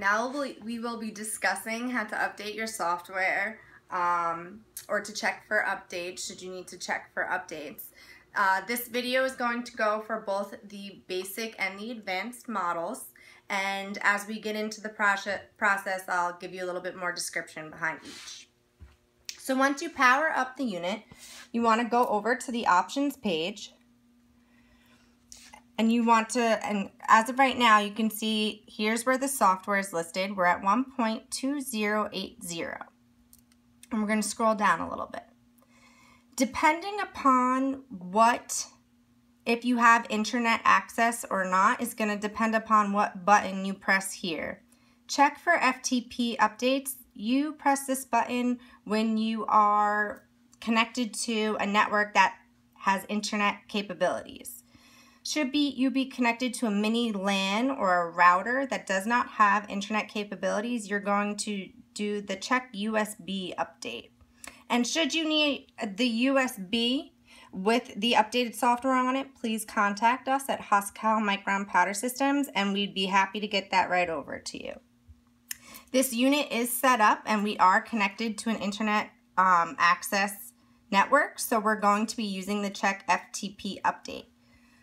Now we will be discussing how to update your software um, or to check for updates should you need to check for updates. Uh, this video is going to go for both the basic and the advanced models and as we get into the process I'll give you a little bit more description behind each. So once you power up the unit you want to go over to the options page and you want to, and as of right now, you can see here's where the software is listed. We're at 1.2080. And we're going to scroll down a little bit. Depending upon what, if you have internet access or not, is going to depend upon what button you press here. Check for FTP updates. You press this button when you are connected to a network that has internet capabilities. Should be you be connected to a mini LAN or a router that does not have internet capabilities, you're going to do the check USB update. And should you need the USB with the updated software on it, please contact us at Hosokawa Micron Powder Systems and we'd be happy to get that right over to you. This unit is set up and we are connected to an internet um, access network, so we're going to be using the check FTP update.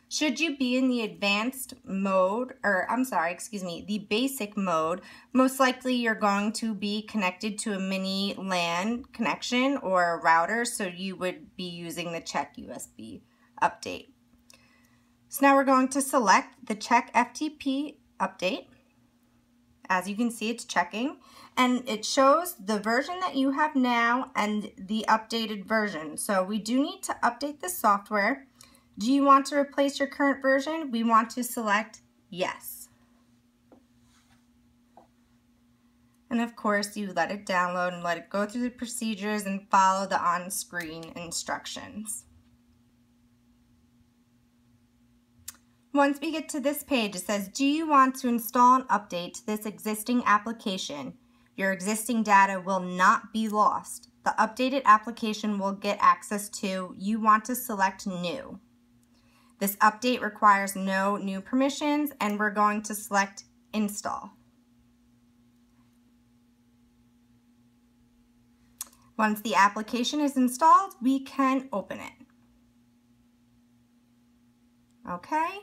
Should you be in the advanced mode, or I'm sorry, excuse me, the basic mode, most likely you're going to be connected to a mini LAN connection or a router, so you would be using the check USB update. So now we're going to select the check FTP update. As you can see, it's checking and it shows the version that you have now and the updated version. So we do need to update the software. Do you want to replace your current version? We want to select yes. And of course, you let it download and let it go through the procedures and follow the on-screen instructions. Once we get to this page, it says, do you want to install an update to this existing application? Your existing data will not be lost. The updated application will get access to, you want to select new. This update requires no new permissions and we're going to select install. Once the application is installed, we can open it. Okay.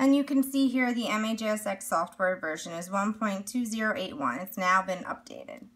And you can see here the MAJSX software version is 1.2081. It's now been updated.